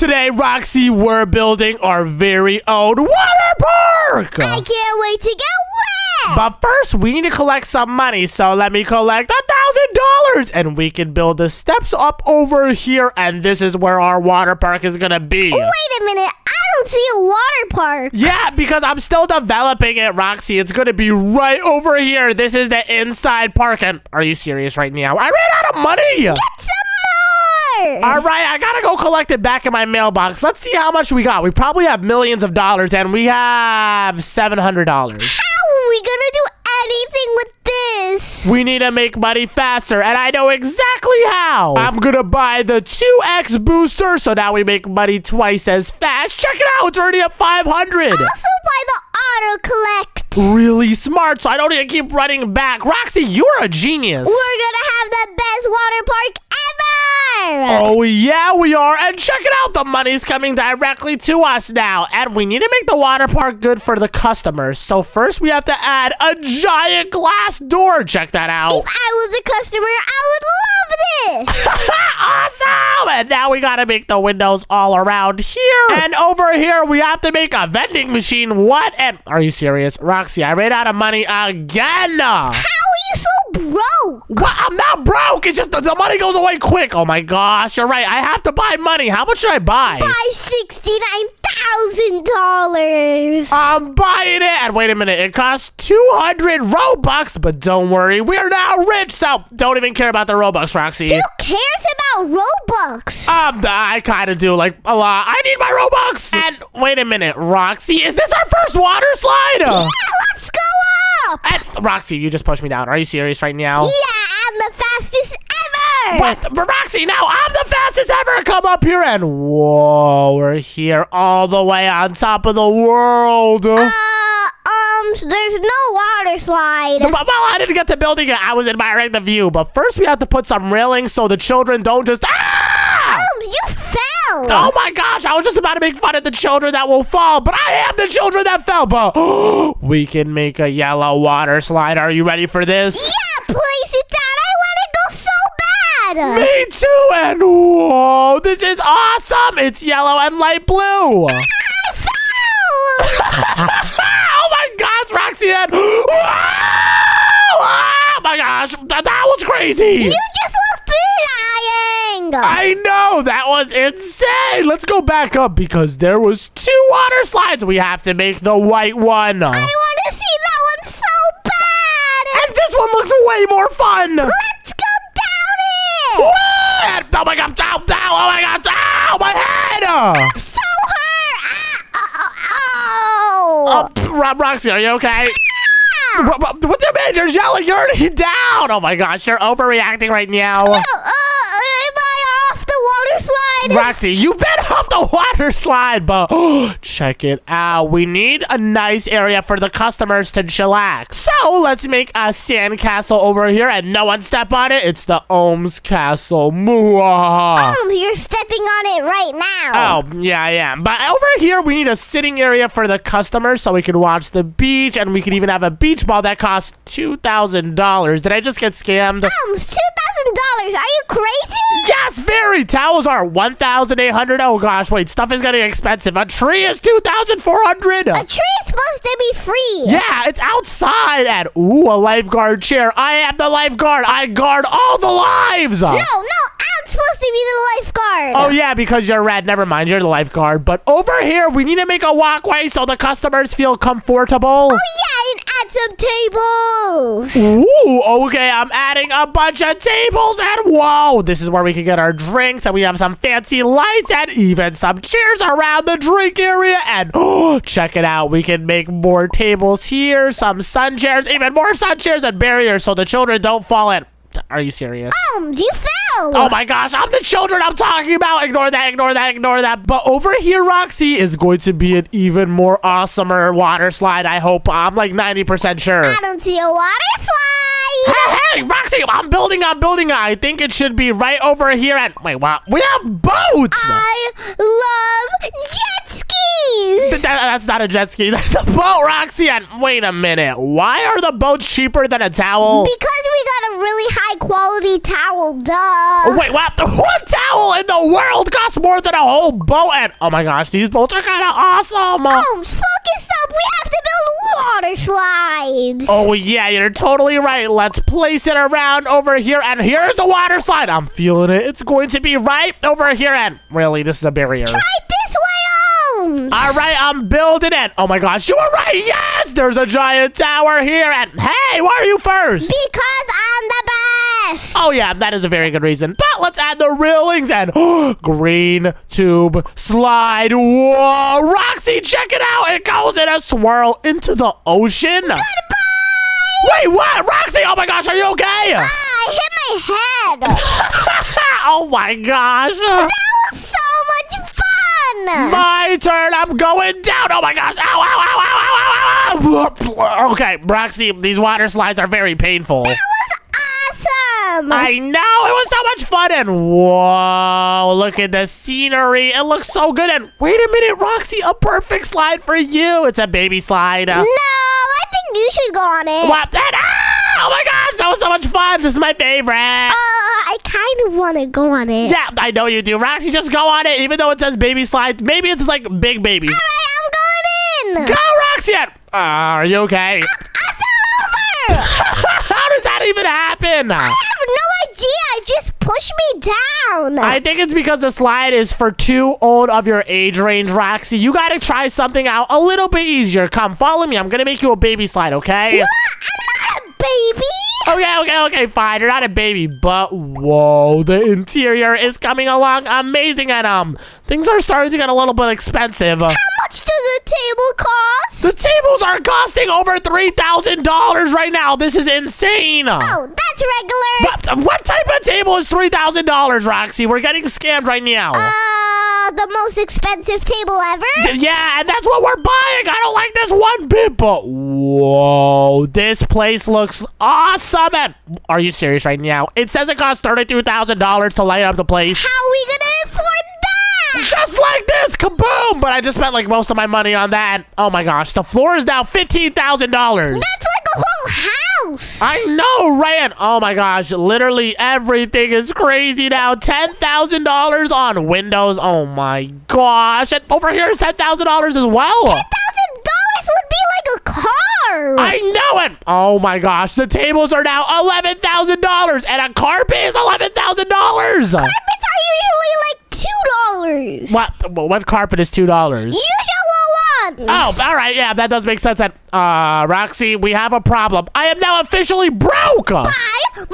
Today, Roxy, we're building our very own water park. I can't wait to get wet. But first, we need to collect some money. So let me collect a thousand dollars, and we can build the steps up over here. And this is where our water park is gonna be. Wait a minute. I don't see a water park. Yeah, because I'm still developing it, Roxy. It's gonna be right over here. This is the inside park. And are you serious right now? I ran out of money. Get All right, I gotta go collect it back in my mailbox. Let's see how much we got. We probably have millions of dollars, and we have seven hundred dollars. How are we gonna do anything with this? We need to make money faster, and I know exactly how. I'm gonna buy the 2x booster, so now we make money twice as fast. Check it out, it's already at 500. also buy the auto collect. Really smart, so I don't need to keep running back. Roxy, you're a genius. We're gonna have the best water park ever. Oh, oh, yeah, we are. And check it out. The money's coming directly to us now. And we need to make the water park good for the customers. So first, we have to add a giant glass door. Check that out. If I was a customer, I would love this. awesome! And now we gotta make the windows all around here. And over here, we have to make a vending machine. What? And are you serious? Roxy, I ran out of money again. How are you so broke? What? I'm not broke. It's just the, the money goes away quick. Oh my gosh, you're right. I have to buy money. How much should I buy? Buy sixty-nine thousand dollars. I'm buying it. And wait a minute, it costs 200 Robux, but don't worry, we're now rich, so don't even care about the Robux, Roxy. Who cares about Robux? Um, I kind of do, like, a lot. I need my Robux. And wait a minute, Roxy, is this our first water slide? yeah, let's go up. And Roxy, you just pushed me down. Are you serious right now? Yeah, I'm the fastest ever. But, but Roxy, now I'm the fastest ever. Come up here and whoa, we're here all the way on top of the world. Uh, um, there's no water slide. Well, I didn't get to building it. I was admiring the view. But first, we have to put some railings so the children don't just. Ah! Um, you fell. Oh my gosh, I was just about to make fun of the children that will fall, but I am the children that fell. But we can make a yellow water slide. Are you ready for this? Yeah, please, down. I want to go so bad. Me too, and whoa, this is awesome! It's yellow and light blue. I fell. oh my gosh, Roxy and Oh my gosh, that, that was crazy! you just went flying. I know, that was insane! Let's go back up because there was two water slides. We have to make the white one. I want to see that one so bad. And this one looks way more fun! Let's go down it. What? Oh my god, down, down, oh my god, ow, my head! I'm so hurt. Ah, oh, Oh, pff, Ro- Roxy, are you okay? Ah. What, do you mean? You're yelling, you're already down! Oh my gosh, you're overreacting right now. Uh, slide? Roxy, you've been off the water slide, but check it out. We need a nice area for the customers to chillax. So let's make a sand castle over here and no one step on it. It's the Omz Castle. Mwah. Um, you're stepping on it right now. Oh, yeah, I am. But over here, we need a sitting area for the customers so we can watch the beach and we can even have a beach ball that costs $2,000. Did I just get scammed? Um, two thousand dollars. Are you crazy? Yes, very. Towels are 1,800. Oh gosh, wait, stuff is getting expensive. A tree is 2,400. A tree is supposed to be free. Yeah, it's outside. And ooh, a lifeguard chair. I am the lifeguard. I guard all the lives. No, no, I'm supposed to be the lifeguard. Oh yeah, because you're red. Never mind, you're the lifeguard. But over here, we need to make a walkway so the customers feel comfortable. Oh yeah, and add some tables. Ooh, okay, I'm adding a bunch of tables and whoa, this is where we can get our drinks and we have some fancy lights and even some chairs around the drink area and oh, check it out, we can make more tables here, some sun chairs, even more sun chairs and barriers so the children don't fall in. Are you serious? Um, do you fell. Oh my gosh, I'm the children I'm talking about. Ignore that, ignore that, ignore that. But over here, Roxy, is going to be an even more awesomer water slide, I hope. I'm like 90% sure. I don't see a water slide. Hey, hey, Roxy, I'm building, I'm building. I think it should be right over here. And wait, what? We have boats. I love jet skis. Th- th- that's not a jet ski. That's a boat, Roxy. And wait a minute. Why are the boats cheaper than a towel? Because we got a really high quality towel, duh. Oh, wait, what? One towel in the world costs more than a whole boat. And oh my gosh, these boats are kind of awesome. Omz, focus up. We have to build water slides. Oh yeah, you're totally right. Let's place it around over here, and here's the water slide. I'm feeling it. It's going to be right over here, and really, this is a barrier. Right this way, Omz. All right, I'm building it. Oh my gosh, you were right. Yes, there's a giant tower here, and hey, why are you first? Because the best. Oh yeah, that is a very good reason. But let's add the railings and green tube slide. Whoa, Roxy, check it out. It goes in a swirl into the ocean. Goodbye. Wait, what? Roxy, oh my gosh, are you okay? Ah, I hit my head. oh my gosh. that was so much fun. My turn. I'm going down. Oh my gosh. Ow, ow, ow, ow, ow, ow, ow, ow. Okay, Roxy, these water slides are very painful. That was awesome. I know. It was so much fun. And whoa, look at the scenery. It looks so good. And wait a minute, Roxy, a perfect slide for you. It's a baby slide. no, I think you should go on it. What? And, ah, oh my gosh, that was so much fun. This is my favorite. Uh, I kind of want to go on it. yeah, I know you do. Roxy, just go on it. Even though it says baby slide, maybe it's like big baby. All right, I'm going in. Go, Roxy! Uh, are you okay? I fell over. How does that even happen? I have no idea. I just pushed me down. I think it's because the slide is for too old of your age range, Roxy. You gotta try something out a little bit easier. Come, follow me. I'm gonna make you a baby slide, okay? What? I'm not a baby. Okay, okay, okay, fine. You're not a baby, but whoa, the interior is coming along amazing, and um, things are starting to get a little bit expensive. How much does a table cost? The tables are costing over three thousand dollars right now. This is insane. oh, that's regular. What, what type of table is three thousand dollars, Roxy? We're getting scammed right now. Uh, the most expensive table ever? yeah, and that's what we're buying. I don't like this one bit, but whoa, this place looks awesome. And are you serious right now? It says it costs thirty-two thousand dollars to light up the place. How are we gonna afford that? Just like this, kaboom! But I just spent like most of my money on that. Oh my gosh, the floor is now fifteen thousand dollars. That's like a whole house. I know, Ryan. Oh my gosh, literally everything is crazy now. Ten thousand dollars on Windows. Oh my gosh, and over here is ten thousand dollars as well. Ten thousand dollars would be like a car. I know it. Oh my gosh, the tables are now eleven thousand dollars, and a carpet is eleven thousand dollars. Carpets are usually like two dollars. What? What carpet is two dollars? Usual ones. Oh, all right. Yeah, that does make sense. Uh, Roxy, we have a problem. I am now officially broke. Buy more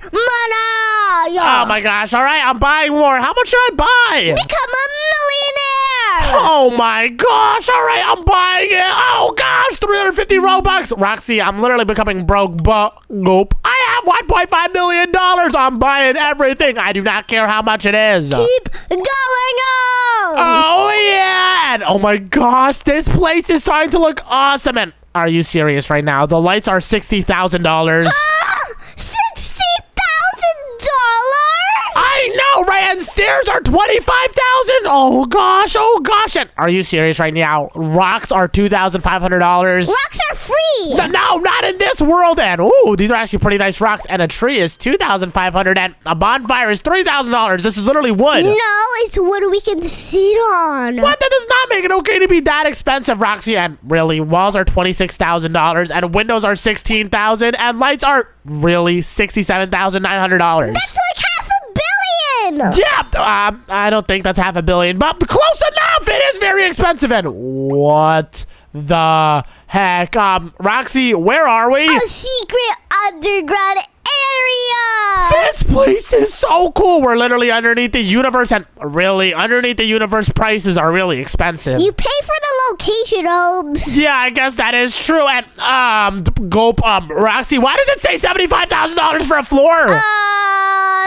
money. Oh my gosh. All right, I'm buying more. How much should I buy? Become a millionaire. Oh my gosh. All right, I'm buying it. Oh gosh, 350 Robux. Roxy, I'm literally becoming broke, but nope. I have $1.5 million. I'm buying everything. I do not care how much it is. Keep going on. Oh, yeah. And, oh my gosh, this place is starting to look awesome. And are you serious right now? The lights are $60,000. And are twenty-five thousand. Oh gosh, oh gosh! And are you serious right now? Rocks are two thousand five hundred dollars. Rocks are free. No, not in this world. And ooh, these are actually pretty nice rocks. And a tree is two thousand five hundred. And a bonfire is three thousand dollars. This is literally wood. No, it's wood we can sit on. What? That does not make it okay to be that expensive, Roxy. And really, walls are twenty six thousand dollars, and windows are sixteen thousand, and lights are really sixty seven thousand nine hundred dollars. That's like billion. Yeah, um, I don't think that's half a billion, but close enough. It is very expensive. And what the heck? Um, Roxy, where are we? A secret underground area. This place is so cool. We're literally underneath the universe, and really, underneath the universe, prices are really expensive. You pay for the location, Omz. Yeah, I guess that is true. And um, gulp, um, Roxy, why does it say seventy-five thousand dollars for a floor? Uh,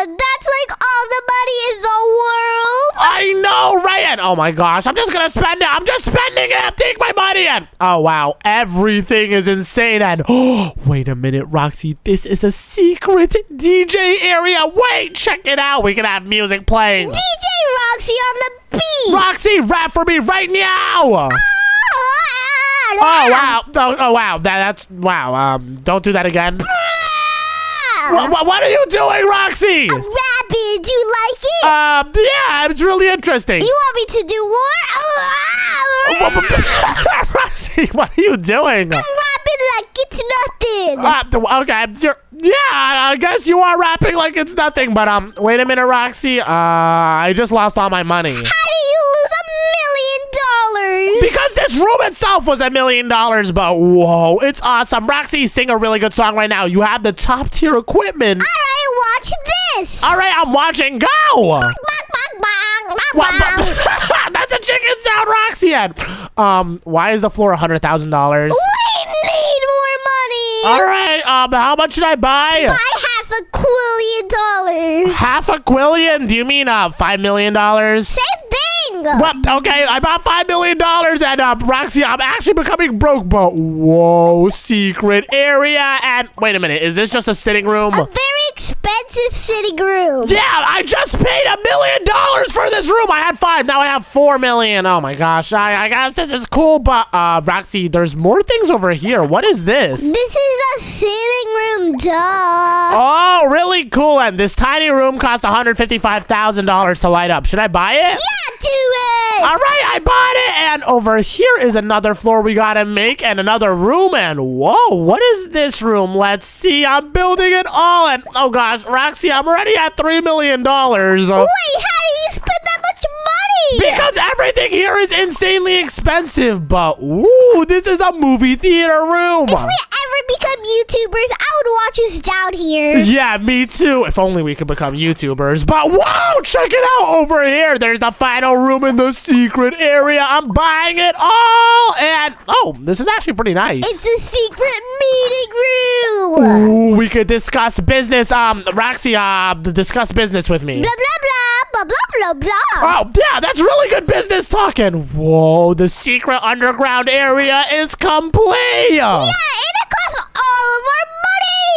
that's like all the money in the world. I know, right? And oh my gosh, I'm just gonna spend it. I'm just spending it. Take my money and oh wow, everything is insane. And oh, wait a minute, Roxy, this is a secret DJ area. Wait, check it out. We can have music playing. DJ Roxy on the beat. Roxy, rap for me right now. Ah, Oh wow! Oh, oh wow! That, that's wow. Um, don't do that again. What, what, what are you doing, Roxy? A rabbit. Do you like it? Um, yeah, it's really interesting. you want me to do more? Roxy, what are you doing? I'm rapping like it's nothing. Uh, okay, you're yeah. I I guess you are rapping like it's nothing. But um, wait a minute, Roxy. Uh, I just lost all my money How this room itself was a million dollars. But whoa, it's awesome. Roxy, sing a really good song right now. You have the top tier equipment. All right, watch this. All right, I'm watching. Go. That's a chicken sound, Roxy had. Um, why is the floor a hundred thousand dollars? We need more money. All right. Um, how much should I buy? Buy half a quillion dollars. Half a quillion? Do you mean uh five million dollars? Same thing. Well, okay, I bought five million dollars, and uh, Roxy, I'm actually becoming broke. But whoa, secret area, and wait a minute, is this just a sitting room? A very expensive city room. Yeah, I just paid a million dollars for this room. I had five, now I have four million. Oh my gosh, I, I guess this is cool. But uh, Roxy, there's more things over here. What is this? This is a sitting room, duh. Oh, really cool. And this tiny room costs $155,000 to light up. Should I buy it? Yeah, do it. All right, I bought it. And over here is another floor we gotta make and another room. And whoa, what is this room? Let's see. I'm building it all. And oh gosh, Roxy, I'm already at $3 million. Wait, how do you spend that much money? Because everything here is insanely expensive. But ooh, this is a movie theater room. if we ever become YouTubers, I would watch us down here. Yeah, me too. If only we could become YouTubers. But whoa, check it out over here. There's the final room in the secret area. I'm buying it all. And oh, this is actually pretty nice. It's a secret meeting room. Ooh, we could discuss business. Um, Roxy, uh, discuss business with me. Blah blah blah blah blah blah blah. Oh, yeah, that's really good business talking. Whoa, the secret underground area is complete. Yeah, it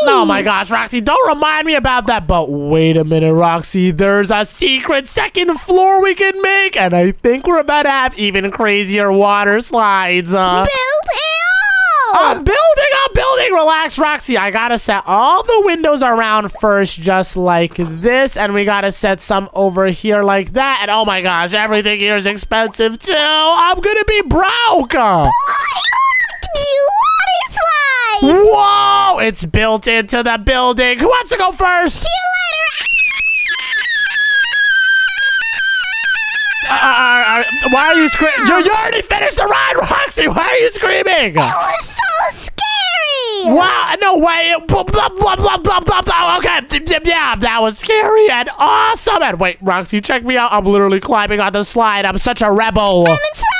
Oh my gosh, Roxy, don't remind me about that. But wait a minute, Roxy. There's a secret second floor we can make, and I think we're about to have even crazier water slides. Uh, Build it. I'm building, I'm building. Relax, Roxy. I gotta set all the windows around first, just like this, and we gotta set some over here like that. And oh my gosh, everything here is expensive too. I'm gonna be broke. Uh, New water slide. Whoa, it's built into the building. Who wants to go first? See you Uh, uh, uh, why are you screaming? You, you already finished the ride, Roxy. Why are you screaming? later. It was so scary. Wow, no way. Blah, blah, blah, blah, blah, blah, blah. Okay, yeah, that was scary and awesome. And wait, Roxy, check me out. I'm literally climbing on the slide. I'm such a rebel. I'm in front.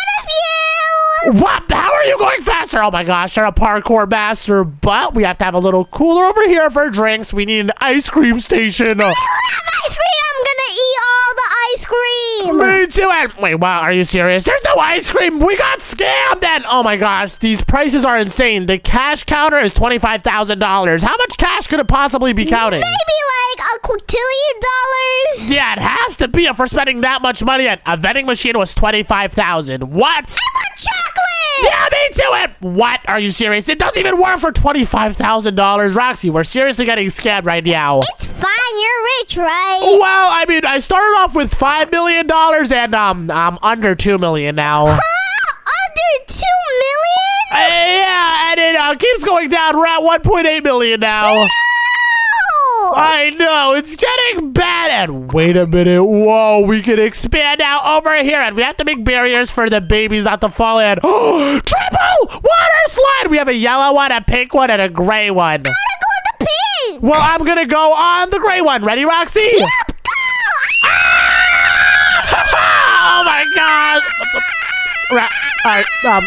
What? How are you going faster? Oh my gosh, you're a parkour master. But we have to have a little cooler over here for drinks. We need an ice cream station. I don't have ice cream. I'm gonna eat all the ice cream. Me too. And wait, wow, are you serious? There's no ice cream. We got scammed. And oh my gosh, these prices are insane. The cash counter is twenty-five thousand dollars. How much cash could it possibly be counting? Maybe like a quintillion dollars. Yeah, it has to be if we're spending that much money. And a vending machine was twenty-five thousand. What? I want chocolate. Yeah, me too. And what? Are you serious? It doesn't even work for twenty-five thousand dollars, Roxy. We're seriously getting scammed right now. It's fine. You're rich, right? Well, I mean, I started off with five million dollars, and um, I'm under two million now. Huh? Under two Uh, yeah, and it uh, keeps going down. We're at 1.8 million now. No. I know, it's getting bad. And wait a minute. Whoa, we can expand out over here. And we have to make barriers for the babies not to fall in. Triple water slide. We have a yellow one, a pink one, and a gray one. I'm gonna go in the pink. Well, I'm going to go on the gray one. Ready, Roxy? Yep, go. oh my god. All right, um,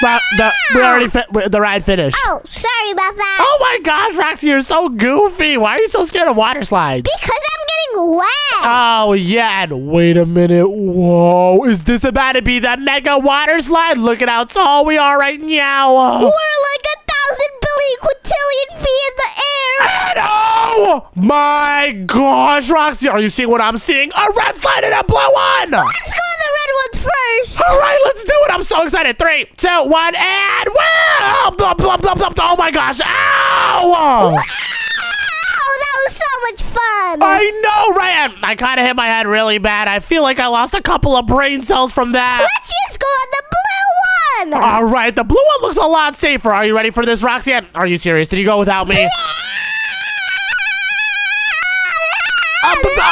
the, we already oh. fi- the ride finished. Oh, sorry about that. Oh my gosh, Roxy, you're so goofy. Why are you so scared of water slides? Because I'm getting wet. Oh, yeah, and wait a minute. Whoa, is this about to be the mega water slide? Look at how tall we are right now. We're like a thousand billion quintillion feet in the air. And oh my gosh, Roxy, are you seeing what I'm seeing? A red slide and a blue one. Let's go on the red ones first. All right, let's do it. I'm so excited. Three, two, one, and wow! Blah. Oh my gosh! Ow! That was so much fun. I know, right? I kind of hit my head really bad. I feel like I lost a couple of brain cells from that. Let's just go on the blue one. All right, the blue one looks a lot safer. Are you ready for this, Roxy? Are you serious? Did you go without me? Uh,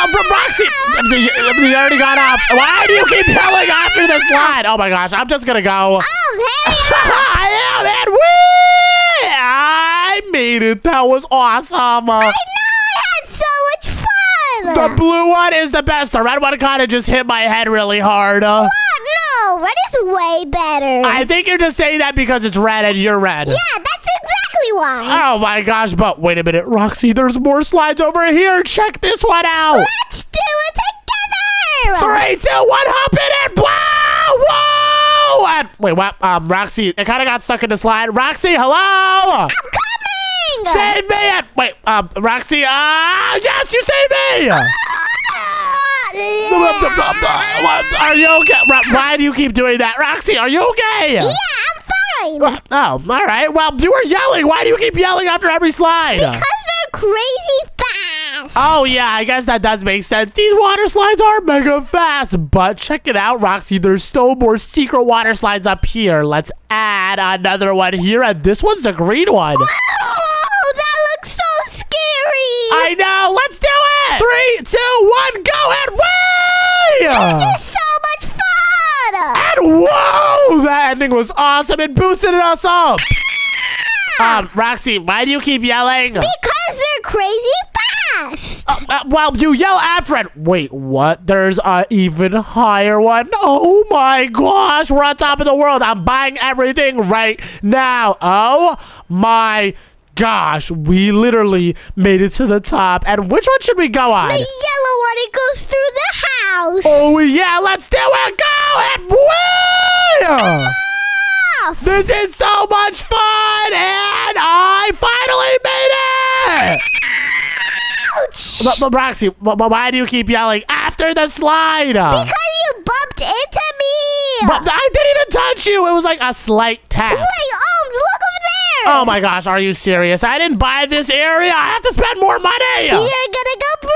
uh, b- Roxy, you, already got up. Why do you keep yelling after the slide? Oh my gosh, I'm just gonna go. Oh. I am it. Whee! I made it. That was awesome. I know I had so much fun. the blue one is the best. The red one kind of just hit my head really hard. Oh, no, red is way better. I think you're just saying that because it's red and you're red. yeah, that's why. Oh my gosh, but wait a minute, Roxy, there's more slides over here. Check this one out. Let's do it together. Three, two, one, hop in it. Wow, whoa. And, wait, what? Um, Roxy, I kind of got stuck in the slide. Roxy, hello. I'm coming. Save me. And, wait, um, Roxy, ah, yes, you saved me. What? Are you okay? Why do you keep doing that? Roxy, are you okay? Yeah, I'm. Oh, all right. Well, you were yelling. Why do you keep yelling after every slide? Because they're crazy fast. Oh, yeah, I guess that does make sense. These water slides are mega fast. But check it out, Roxy. There's still more secret water slides up here. Let's add another one here. And this one's the green one. Oh, that looks so scary. I know. Let's do it. Three, two, one, go. And way! This is so much fun. And whoa! That ending was awesome. It boosted us up. Um, Roxy, why do you keep yelling? Because they're crazy fast. Uh, well, you yell after it. Wait, what? There's an even higher one. Oh my gosh, we're on top of the world. I'm buying everything right now. Oh my gosh, we literally made it to the top. And which one should we go on? The yellow one, it goes through the house. Oh yeah, let's do it. Go and! Off. This is so much fun, and I finally made it. Ouch. But, but Roxy, but, but why do you keep yelling after the slide? Because you bumped into me. But I didn't even touch you. It was like a slight tap. Wait, oh, look. Oh my gosh, are you serious? I didn't buy this area. I have to spend more money. You're gonna go broke.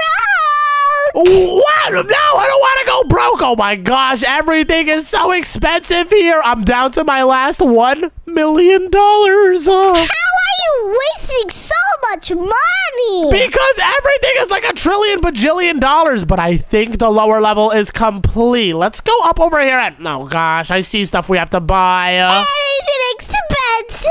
What? No, I don't want to go broke. Oh my gosh, everything is so expensive here. I'm down to my last one million dollars. Wasting so much money? because everything is like a trillion bajillion dollars, but I think the lower level is complete. Let's go up over here and oh gosh, I see stuff we have to buy. Uh, is expensive?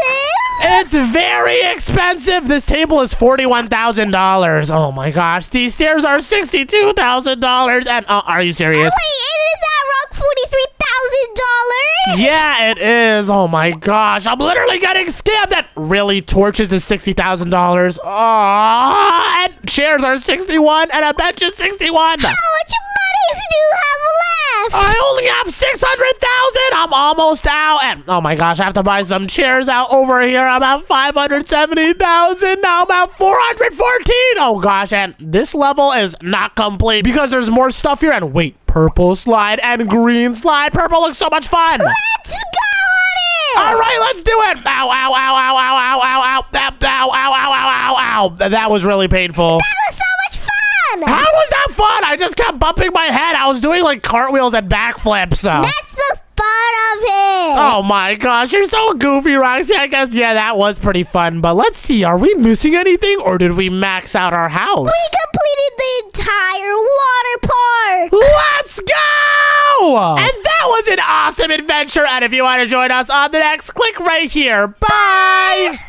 It's very expensive. This table is forty-one thousand dollars. Oh my gosh, these stairs are sixty-two thousand dollars. And uh, are you serious? Wait, it is that rock forty-three thousand dollars? Yeah, it is. Oh my gosh, I'm literally getting scammed. That really torches is sixty thousand dollars. Oh, and chairs are sixty-one, and a bench is sixty-one. How much money do you have left? I only have 600,000. I'm almost out. And oh my gosh, I have to buy some chairs out over here. I'm at 570,000. Now I'm at 414. Oh gosh, and this level is not complete because there's more stuff here. And wait, purple slide and green slide. Purple looks so much fun. Let's go on it. All right, let's do it. Ow, ow, ow, ow, ow, ow, ow, ow, ow, ow, ow, ow, ow, ow, ow. That was really painful. That was so fun? I just kept bumping my head. I was doing like cartwheels and backflips. Uh. That's the fun of it. Oh my gosh, you're so goofy, Roxy. I guess, yeah, that was pretty fun. But let's see, are we missing anything or did we max out our house? We completed the entire water park. Let's go! And that was an awesome adventure. And if you want to join us on the next, click right here. Bye!